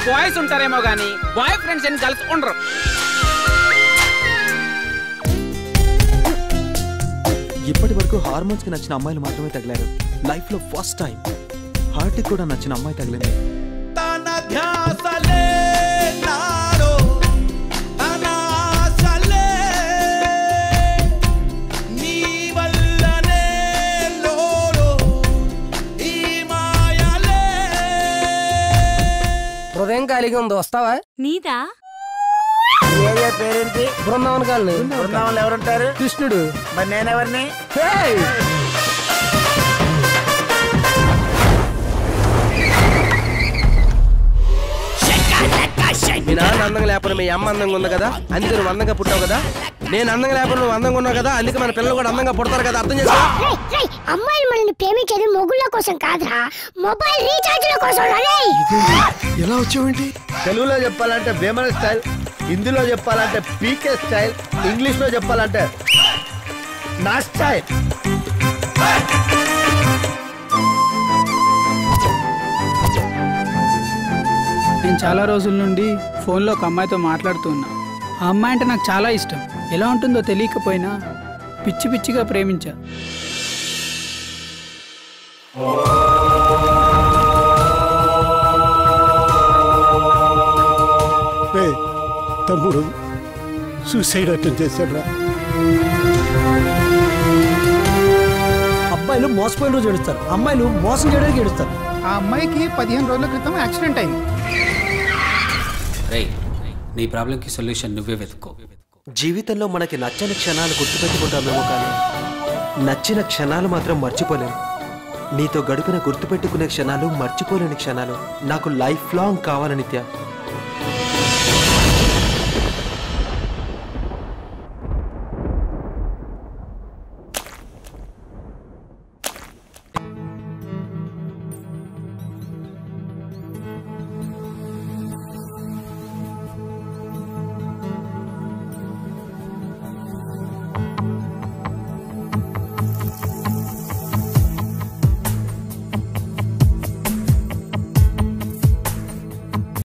Friends boys ఉంటారేమో గానీ bye friends and girls ఉండరు. ఇప్పటి వరకు హార్మోన్స్కి నచ్చిన అమ్మాయిలు మాత్రమే తగిలారు. లైఫ్లో ఫస్ట్ టైం. హార్ట్కి కూడా నచ్చిన అమ్మాయి తగిలింది. ఖాళీగా ఉంది వస్తావా? నీదా? ఏరియా పేరేంటి? బృందావన్ కాలనీ బృందావనంలో ఎవరుంటారు? కృష్ణుడు. మరి నేనెవరిని! మీ నాన్న అందంగా లేకపోతే మీ అమ్మ అందంగా ఉంది కదా? అందుకే నువ్వు అందంగా పుట్టావు కదా? నేను అందంగా లేకపోతే నువ్వు అందంగా ఉన్నావు కదా అందుకే మన పిల్లలు కూడా అందంగా పుడతారు కదా అర్థం చేసుకో. అమ్మాయిలు మనల్ని ప్రేమించేది మొగుళ్ళ కోసం కాదురా మొబైల్ రీఛార్జ్ల కోసం. ఎలా వచ్చావేంటి? తెలుగులో చెప్పాలంటే వేమన స్టైల్ హిందీలో చెప్పాలంటే పీకే స్టైల్ ఇంగ్లీష్లో చెప్పాలంటే నా స్టైల్. నేను చాలా రోజుల నుండి ఫోన్లో ఒక అమ్మాయితో మాట్లాడుతున్నా ఆ అమ్మాయి అంటే నాకు చాలా ఇష్టం. ఎలా ఉంటుందో తెలియకపోయినా పిచ్చి పిచ్చిగా ప్రేమించా. తమ్ముడు సూసైడ్ అటెంప్ట్ చేశాడు అబ్బాయిలు మోసపోయిన రోజు ఏడుస్తారు. అమ్మాయిలు మోసం చేయడానికి ఏడుస్తారు. ఆ అమ్మాయికి పదిహేను రోజుల క్రితం యాక్సిడెంట్ అయింది. రేయ్ నీ ప్రాబ్లంకి సొల్యూషన్ నువ్వే వెతుక్కో. జీవితంలో మనకి నచ్చని క్షణాలు గుర్తుపెట్టుకుంటామేమో కానీ నచ్చిన క్షణాలు మాత్రం మర్చిపోలేం. నీతో గడిపిన గుర్తుపెట్టుకునే క్షణాలు మర్చిపోలేని క్షణాలు నాకు లైఫ్ లాంగ్ కావాలి నిత్య